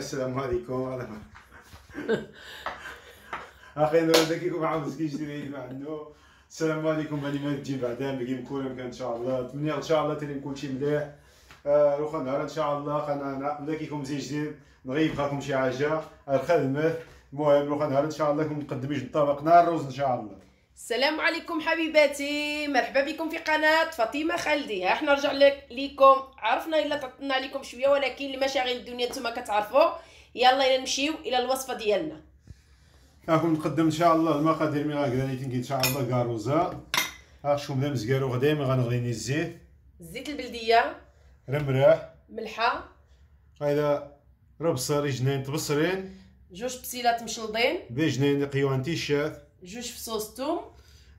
السلام عليكم أخي أنا هذاك يكون عاود مسكين جديد مع انه السلام عليكم هاني ما تجي بعدا باقي مكون مكان إن شاء الله. نتمنى إن شاء الله تاني نكون شي مليح. آه روح نهار إن شاء الله. خلينا نبدا كيكم زين جديد. نغيب لكم شي حاجة. الخدمة. المهم روح نهار إن شاء الله نقدم جوج طبقنا الرز إن شاء الله. السلام عليكم حبيباتي. مرحبا بكم في قناة فاطمة خالدي. ها إحنا رجع لك ليكم. عرفنا إلا طلنا عليكم شوية ولكن لمشاغل الدنيا نتوما كتعرفوا. يلا نمشيو إلى الوصفة ديالنا. راكم نقدم إن شاء الله المقادير من هكذا اللي إن شاء الله كاروزا ها شوف بدا مزكارو غدا ما غنغليني الزيت. زيت البلدية. رمراح ملحة. هذا راه بصري جنين تبصرين جوج بسيلات مشلضين. دي جنين قيوان تيشات جوج فصوص توم.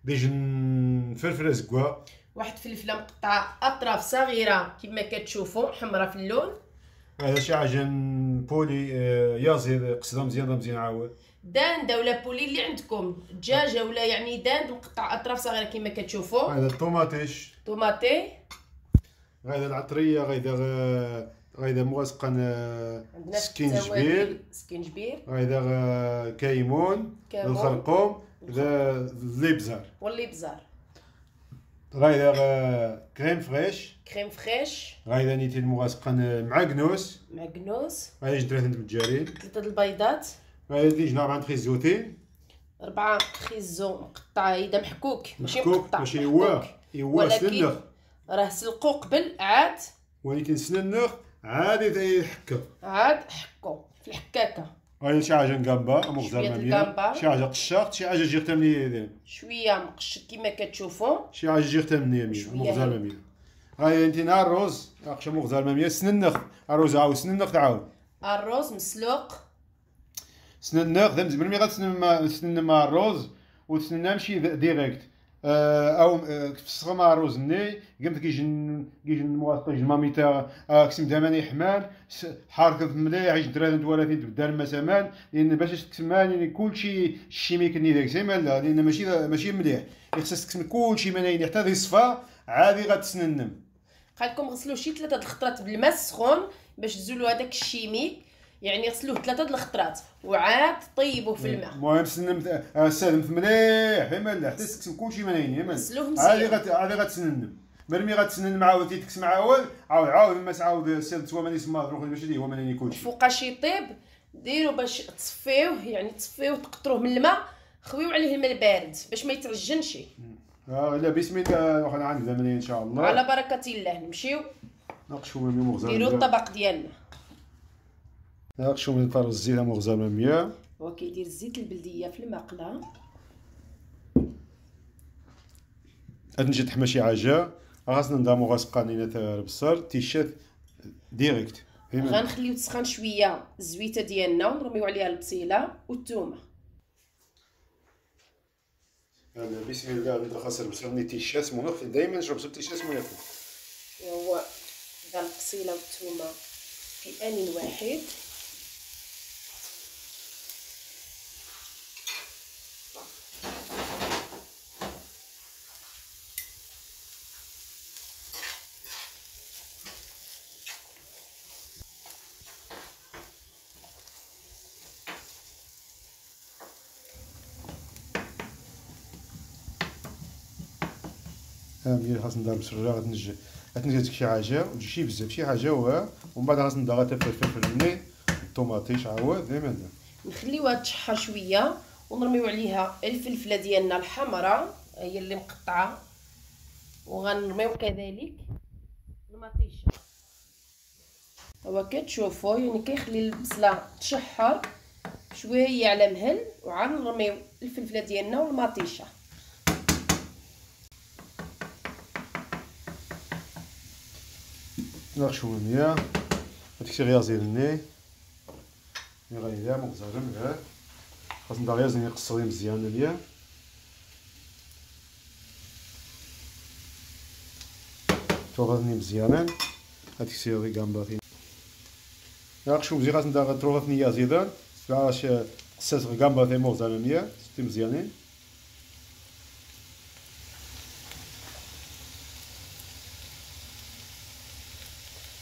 جن فلفل زكوا. واحد فلفله مقطعه أطراف صغيرة كما كتشوفوا حمراء في اللون. هذا شي عجن بولي آه، يازي قصده مزيان مزيان عاود. دان ولا بولي اللي عندكم. دجاجة ولا يعني دان مقطع أطراف صغيرة كما كتشوفوا هذا الطوماطيش. طوماطي. هذا العطرية غيدا غيدا مواسقا عندنا سكينجبير سكينجبير هذا كيمون. الخرقوم. الليبزار والابزار غايدا كريم فريش كريم فريش غايدا نيتي مواسقا معكنوس معكنوس غايدا جن ثلاثة متجارين ثلاثة البيضات غايدا دي جناب عن تخيزوتين أربعة خيزو مقطع هيدا محكوك ماشي محكوك مقطع ماشي. هو هو سننخ راه سلقو قبل عاد ولكن سننخ عادي يحكى عاد حكو في الحكاكه غايدا شي حاجة شوية مامية القامبا. شي حاجة قشاق شي حاجة جيغ تمنية شوية مقشر كما كتشوفوا شي حاجة جيغ تمنية مية شوية. مغزال هي. مامية غايدا أنت نهار الروز أخشى مغزال مامية سننخ الروز عاود سننخ تعاود. الروز مسلوق. سننخ ذم زمن مي غتسنن مع سنن مع الروز وتسنن مشي ديريكت أو آه، تفسخ مع الروز ني قمت كيجن كيجن موافق كيجن ماميتا آه، كسم داماني حمان حركة مليح يجن 33 تبدا المسامان لأن باش تكسمان يعني كلشي الشيميك ني داك زي ما لا لأن ماشي ماشي مليح. خصك تكسم كلشي منين حتى يصفى عادي غتسننم قال لكم غسلوه شي ثلاثة الخطرات بالماء السخون باش تزولوا هذاك الشيميك يعني غسلوه ثلاثة د الخطرات وعاد طيبوه في الماء. المهم سنم آه، سالم مليح لا حتى تكسم كلشي منين غسلوه مزيان. عادي غت عادي غتسنن. مرمي غتسنن عاود تكسم عاود عاود عاود ما تعاود سير توا ماني سما روح ماشي هو ماني كلشي. فوقاش يطيب ديروا باش تصفيوه يعني تصفيوه تقطروه من الماء خويو عليه الماء البارد باش ما يتعجنش. آه لا بسم الله وحنا عند زمني إن شاء الله. على بركة الله نمشيو. ناقشوا من مغزى نديروا الطبق ديالنا. ناقشوا من طار الزيت مغزى مية هو كيدير الزيت البلديه في المقله هاد نجي تحمى شي حاجة خاصنا ندامو غاس قانينه تاع البصر تيشات ديريكت غنخليو تسخن شوية الزويته ديالنا ونرميو عليها البصيله والثومه أنا بسم الله نبدا خاص البصر ني تيشات منوخ دائما نشرب بصر تيشات منوخ هو ذا البصيله والثومه في ان واحد ها ملي خاص ندار بصر غتنجي غتنجي ديك شي حاجة شي بزاف شي حاجة وها ومن بعد خاص ندار غير الفلفل الفلفل الطوماطيش عاود دائما نخليوها تشحر شوية ونرميو عليها الفلفلة ديالنا الحمراء هي اللي مقطعة. وغنرميو كذلك المطيشه هو كتشوفوا يعني كيخلي البصله تشحر شوية على مهل وعاد نرميو الفلفلة ديالنا والمطيشة. ناقشوا مية هاديك شي غيازي لني مي غايدا مغزالم ها. خاص ندار غيازي قصري مزيان ليا. توغذني مزيانا. هاديك شي غي كامباطي ناقشوا مزيان خاص ندار تروغثني يا زيدان. باش قصاص غامباطي مغزالم ليا. ستي مزيانين.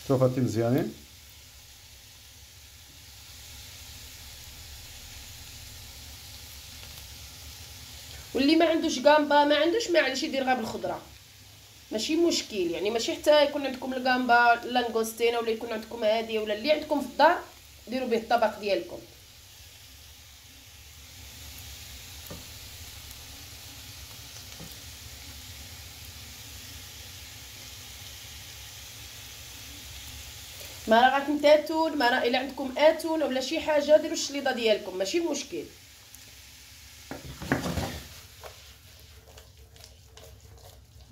شوف هاتي مزيانين واللي ما عندوش كامبا ما عندوش معليش يدير غير بالخضره ماشي مشكل يعني ماشي حتى يكون عندكم الجامبا لانغوستينا ولا يكون عندكم هادي ولا اللي عندكم في الدار ديروا به الطبق ديالكم. ما راه غاكم تاتون ما راه إلا عندكم آتون ولا شي حاجة ديروا الشليضه ديالكم ماشي مشكل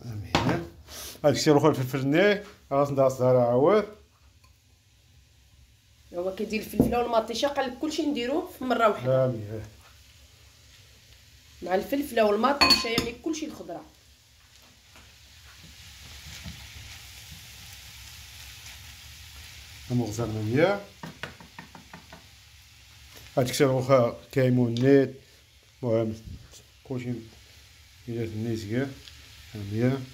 آمين. هاد الشيء الآخر في الفرني خلاص ندعس دارها عاود. هو كيدير الفلفلة والمطيشة قال كلشي نديروه في مرة واحدة. آمين. مع الفلفلة والمطيشة يعني كلشي الخضرة. المغزى مية هاد الشيء الآخر كيمون نيت المهم كلشي إلى النيت كاع امين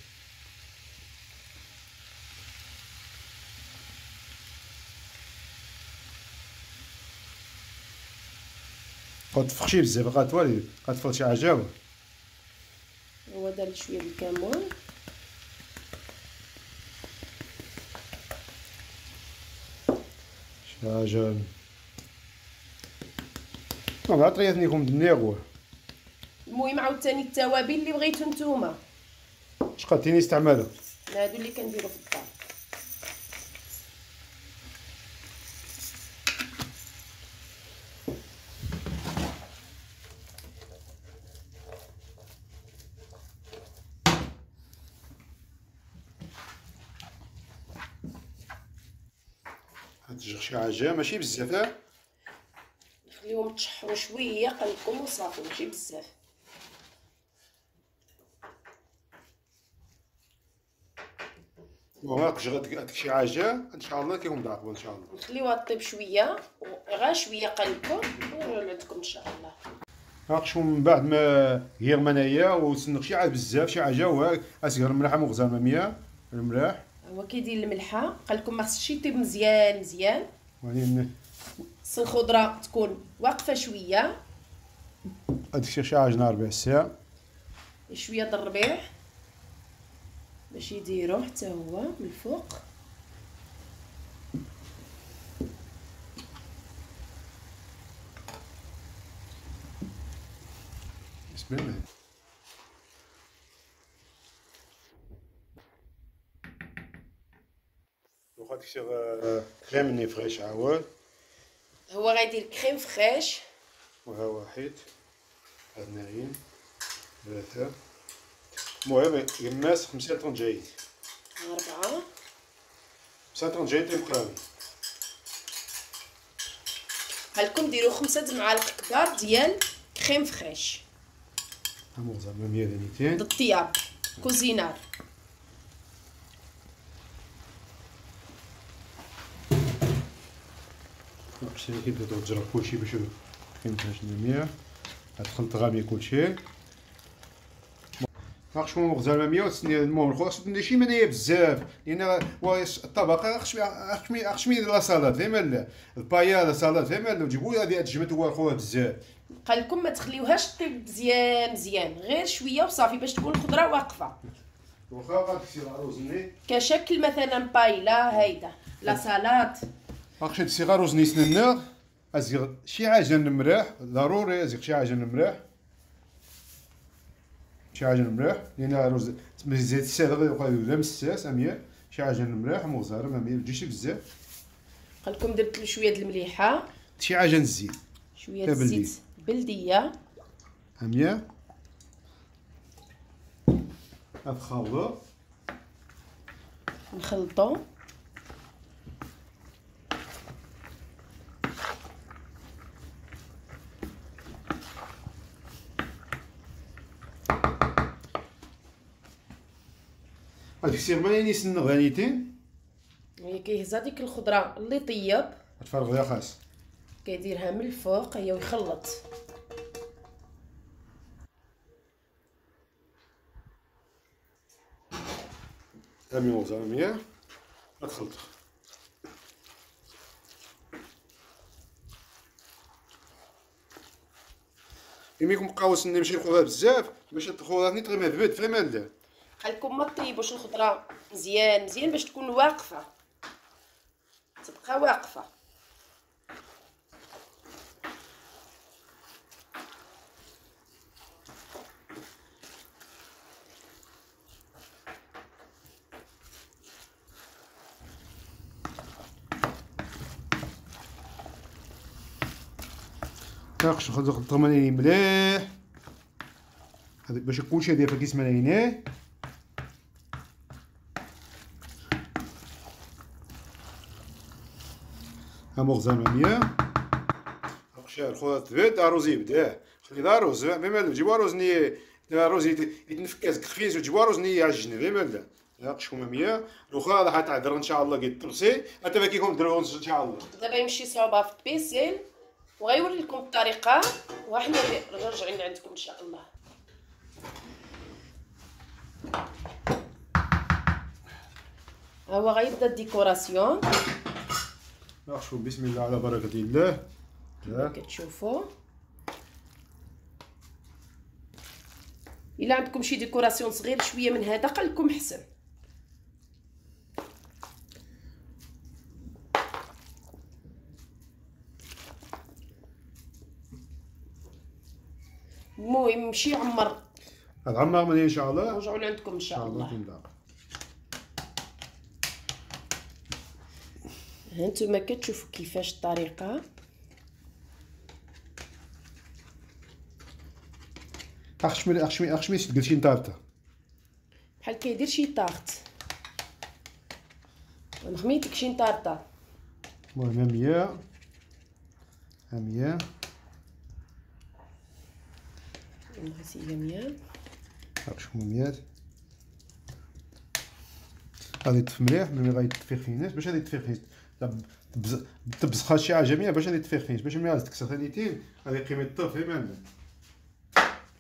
قد تفخشي بزاف غاتوالي غتفرط شي حاجة هو دار شوية الكمون شي حاجة ما عطريتنيكم دنيغو المهم عاوتاني التوابل اللي بغيتو نتوما شقد تيني استعمالو هادو اللي كنديرو في هتجيغ شي حاجة ماشي بزاف ها؟ نخليهم تشحروا شوية قلبكم وصافي ماشي بزاف. وهاك جا هاديك شي حاجة إن شاء الله كيكون ضعف إن شاء الله. نخليوها طيب شوية غير شوية قلبكم ونعودكم إن شاء الله. هاك شو من بعد ما غير منايا وسنق شي حاجة بزاف شي حاجة وهاك اسكر الملحه مغزى مية الملاح. هو كيدير الملحة. قال لكم ما خصش يطيب مزيان مزيان. خص الخضرة تكون واقفة شوية. هاديك شي شي حاجة ربع ساعه شوية د الربيع. باش يديرو حتى هو من الفوق. بسم الله. شي كريم فريش عاود هو غيدير كريم فريش. وها واحد هاد اثنين ثلاثة. المهم يماس خمسة طنجايت أربعة. خمسة طنجايت مقرامي هلكم ديروا خمسة د المعالق كبار ديال كريم فريش. هامو زعما مية دانيتين د الطياب كوزينار. باش كيبدا تجرب كلشي باش غامي كلشي وتسني المهم ماشي منايا بزاف لأن هو الطبق خشمي خشمي لا فهمت لا البايا لا سالاد فهمت لا وجيبوا هذه هو خوها بزاف قال لكم ما تخليوهاش طيب مزيان مزيان غير شوية وصافي باش تكون الخضره واقفه واخا غادي العروس ني كشكل مثلا بايلا هيدا لا سالاد اخشى الصغار وزنيس النار أزيغ شي حاجة نمراح ضروري أزيغ شي حاجة نمراح شي حاجة نمراح لأن روز زيت الساده غادي يبقى لا مساس امير شي حاجة نمراح مغزاره ما تجيش بزاف. قال لكم درت له شوية د المليحة. شي حاجة نزيد. كبلدي. الزيت بلدية. امير هاد خلط نخلطو. السير ماني سنغ غانيتين هي كيهز هذيك الخضرة اللي طيب. تفرغ يا خاص كيديرها من الفوق هي ويخلط. أمي مغزاره امير هاد خلط يميكم قاوس نمشي الخضره بزاف باش الخضره ني تغي مذبد فما لا. خليكم ما طيبوش الخضرة مزيان مزيان باش تكون واقفة. تبقى واقفة. ناقش خذ الطمانيني مليح. هذاك باش كلشي داير في كيس ها مغزى مية نقشا الخضر تبات الروز يبدأ. خلي دا روز ما مال جيبوا روز ني روز يتنفكاس خفيس وجيبوا روز ني عجن ما مال ناقش هما مية. الاخرى راح تعذر إن شاء الله كي تطرسي حتى باكيكم ديروا إن شاء الله. دابا يمشي صوبه في البيسين وغيوري لكم الطريقة وحنا راجعين عندكم إن شاء الله. هو غيبدأ ال décoration. نخشوا بسم الله على بركة الله. كما كتشوفوا إلا عندكم شي décoration صغير شوية من هذا قلكم حسن. المهم مشي عمر. هذا عمر من إن شاء الله. نرجعوا لعندكم إن شاء الله. هانتوما كتشوفوا كيفاش الطريقة؟ أخشمي أخشمي أخشمي قلت شي طارطه بحال كيدير شي طارت نخميتك شي طارطه المهم 100 100 نغسي يميان هاك شوف ميات غادي يطفي مليح ملي غادي يطفي خفيناش باش غادي يطفي خفيناش تبزخ شي حاجة جميع باش غادي يطفي خفيناش باش ملي غادي تكسر ثانيتين غادي يقيم الطفي ما عندنا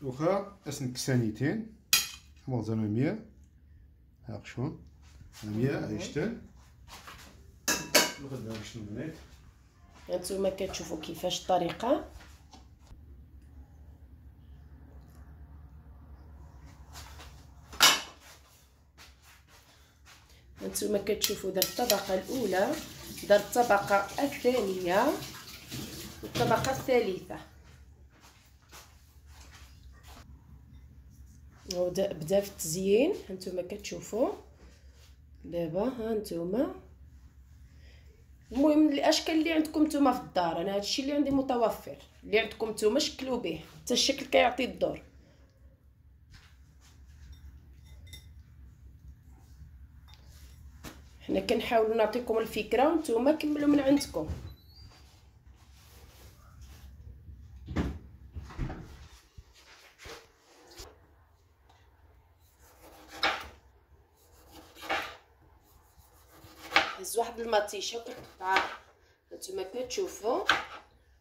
واخا اسنك ثانيتين. موزن مية. هاك شو مية عيشتن ناخذ باش نبنيت هانتوما كتشوفوا كيفاش الطريقة. هانتوما كتشوفوا دار الطبقة الأولى. دار الطبقة الثانية والطبقه الثالثة. بدأ في التزيين. هانتوما كتشوفوا. دابا ها نتوما المهم الأشكال اللي عندكم نتوما في الدار أنا هادشي اللي عندي متوفر. اللي عندكم نتوما شكلوا به. حتى الشكل كيعطي الدور. حنا كنحاولوا نعطيكم الفكرة وأنتم كملوا من عندكم. هز واحد المطيشه وكتقطع. هانتوما كتشوفوا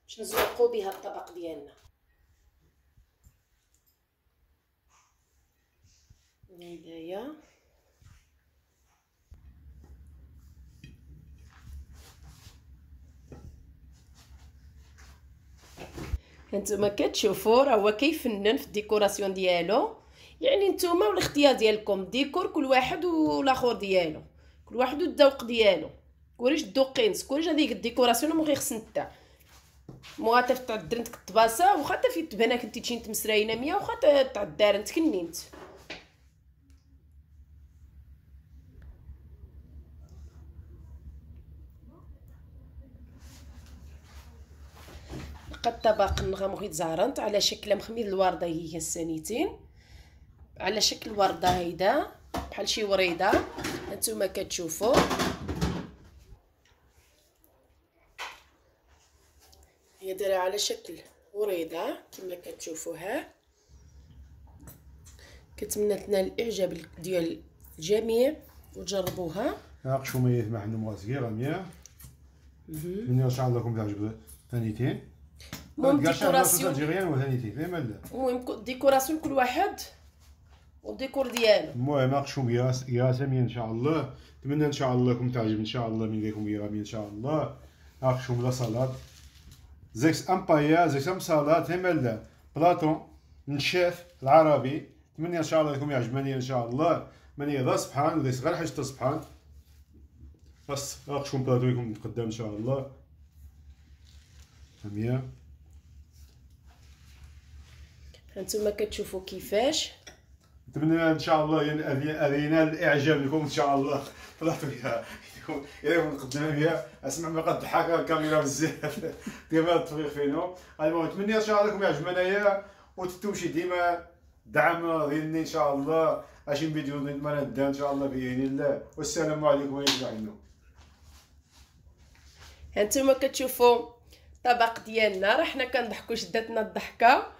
باش نزوقوا بها الطبق ديالنا. هدايا هانتوما كتشوفوا راه هو كيفنن في ال décoration ديالو. يعني نتوما والاختيار ديالكم ديكور كل واحد والآخر ديالو. كل واحد والذوق ديالو. كوريش الذوقين كوريش هذيك الديكوراسيون ما خص نتا. مو غاتا تعدر انت الطباسة واخا تا في تبانا كنتي تشي نت مسراينة مية واخا تعدار انت كنينت قد طبق نغمغيت زهرنت على شكل مخمير الوردة هي السنيتين. على شكل وردة هيدا بحال شي وريدة. هانتوما كتشوفوا. هي دايرة على شكل وريدة كما كتشوفوها. كنتمنى تنال الإعجاب ديال الجميع وتجربوها. ناقشوا مية مع عندهم صغيره مية إن شاء الله لكم تعجب ثانيتين المهم ديكوراسيون المهم ديكوراسيون كل واحد والديكور ديالو المهم ناقشوا يا سامي ان شاء الله نتمنى ان شاء الله لكم تعجب ان شاء الله من لكم يرامي ان شاء الله ناقشوا لا صلاه زيكس امبايا زيكس ام صلاه هملا بلاطو نشاف العربي نتمنى ان شاء الله لكم يعجبني ان شاء الله ماني ذا سبحان وذا غير حاجة سبحان بس راكشكم بلاطو لكم قدام ان شاء الله هانتوما هانتوما كتشوفوا كيفاش نتمنى ان شاء الله يعني ينال الاعجاب لكم ان شاء الله طلعتوا بها كنت قدام بها اسمع ما قد ضحك الكاميرا بزاف ديما التفريغ فينو المهم نتمنى ان شاء الله لكم يعجبنا يا وتتوشي ديما دعم ديالني ان شاء الله اشي فيديو ما ندير ان شاء الله باذن الله والسلام عليكم ورحمه هانتوما كتشوفوا الطبق ديالنا راه حنا كنضحكوا شداتنا الضحكه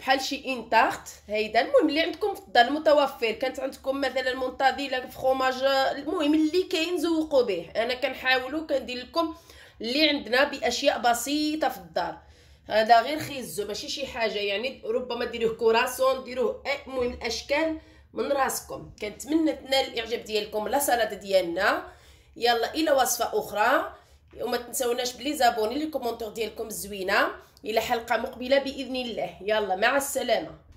بحال شي انتاخت هيدا. المهم اللي عندكم في الدار متوفر كانت عندكم مثلا مونطاديلا فخوماج المهم اللي كاين زوقوا به. أنا كنحاولوا كندير لكم اللي عندنا بأشياء بسيطة في الدار. هذا غير خيزو ماشي شي حاجة يعني ربما ديروه كوراسون ديروه المهم الأشكال من راسكم. كنتمنى تنال الإعجاب ديالكم لا سلطة ديالنا. يلا إلى وصفة أخرى. وما تنسوناش بلي زابوني لي كومونتور ديالكم الزوينه إلى حلقة مقبلة بإذن الله. يلا مع السلامة.